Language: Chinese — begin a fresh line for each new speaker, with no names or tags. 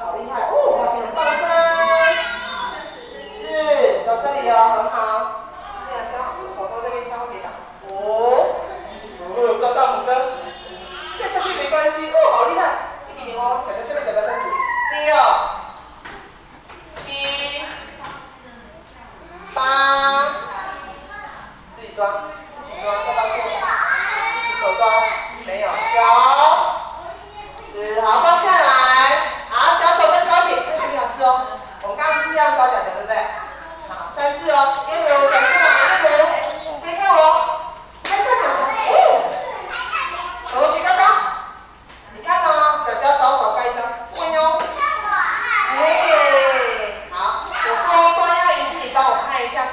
好厉害哦，发现大翻。是到这里哦，很好。是啊，这样，手都在边跳，别挡。哦。哦，抓到目标。这下去没关系，哦，好厉害。一点点哦，感觉现在感觉在自。六。七。八。自己抓，自己抓，抓到自己。口罩没有。这样抓脚脚，对不对？好，三次哦，一组，两组，一组，先看我，看看脚脚，哦，手举高高，你看呢、哦？脚脚倒手盖张，对哟、哎，好，我说多要一次，你帮我看一下。